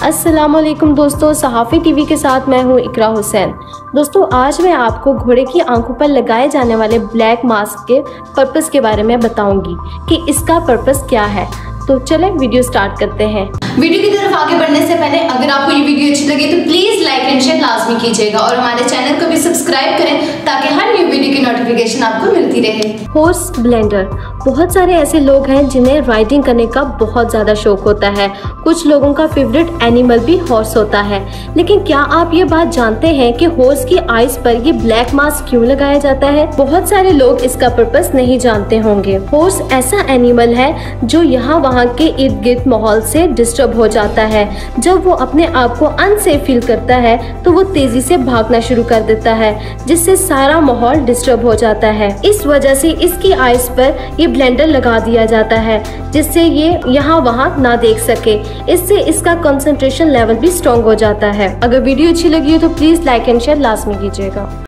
वालेकुम दोस्तों, सहाफ़ी टीवी के साथ मैं हूँ इकरा हुसैन। दोस्तों, आज मैं आपको घोड़े की आँखों पर लगाए जाने वाले ब्लैक मास्क के पर्पस के बारे में बताऊँगी कि इसका पर्पस क्या है। तो चलें, वीडियो स्टार्ट करते हैं। वीडियो की तरफ़ आगे बढ़ने से पहले अगर आपको ये वीडियो अच्छी लगे तो प्लीज़ लाइक एंड शेयर लाजमी कीजिएगा और हमारे चैनल को भी सब्सक्राइब करें ताकि हर न्यू वीडियो की नोटिफिकेशन आपको मिलती रहे। हॉर्स ब्लेंडर बहुत सारे ऐसे लोग हैं जिन्हें राइडिंग करने का बहुत ज़्यादा शौक होता है। कुछ लोगों का फेवरेट एनिमल भी हॉर्स होता है। लेकिन क्या आप ये बात जानते हैं कि हॉर्स की आइस पर ये ब्लैक मास्क क्यों लगाया जाता है? बहुत सारे लोग इसका पर्पस नहीं जानते होंगे। हॉर्स ऐसा एनिमल है जो यहाँ वहाँ के इर्द गिर्द माहौल से डिस्टर्ब हो जाता है। जब वो अपने आप को अनसेफ फील करता है तो वो तेज़ी से भागना शुरू कर देता है, जिससे सारा माहौल डिस्टर्ब हो जाता है। इस वजह से इसकी आइस पर ये ब्लेंडर लगा दिया जाता है, जिससे ये यहाँ वहाँ ना देख सके। इससे इसका कंसंट्रेशन लेवल भी स्ट्रॉन्ग हो जाता है। अगर वीडियो अच्छी लगी हो तो please like and share last में कीजिएगा।